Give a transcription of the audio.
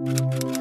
Música